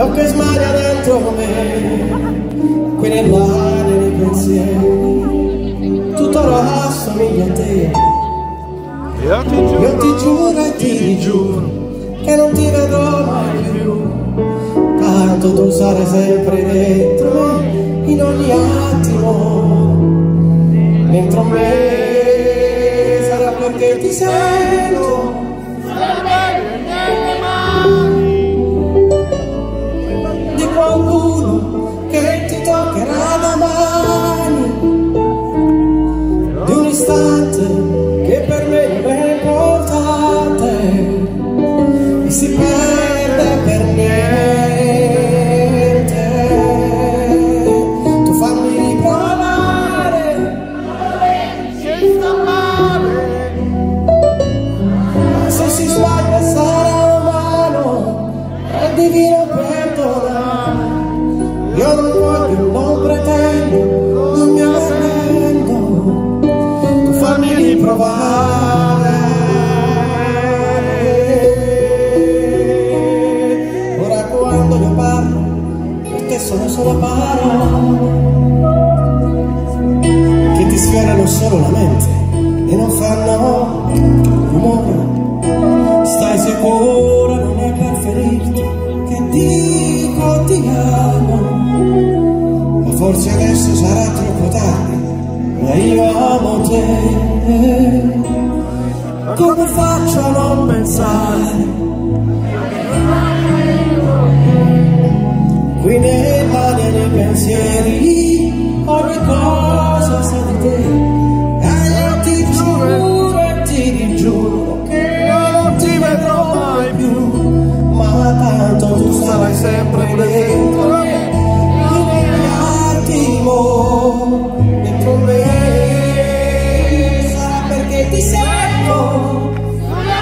Io che smalia dentro me, qui nel mare dei pensieri, tutto rassomiglia a te. Io ti giuro, Io ti giuro e ti giuro che non ti vedrò mai più. Tanto tu sarai sempre dentro me, in ogni attimo. Dentro me sarà perché ti sento. Di toccherà domani. Di un istante che per me è importante e si perde per niente. Tu fammi riprovare, che sta male. se si sbaglia sarà umano, è divino perdonare. Io non voglio, non pretendo, non mi arrendo, tu fammi riprovare. Ora quando io parlo, perché sono solo parole che ti sfiorano solo la mente e non fanno rumore. Stai sicura, forse adesso sarà troppo tardi, ma io amo te. Come faccio a non pensare? Qui nei mani nei pensieri ogni cosa 27 No la